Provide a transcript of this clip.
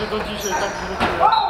się do dzisiaj tak wróciłem.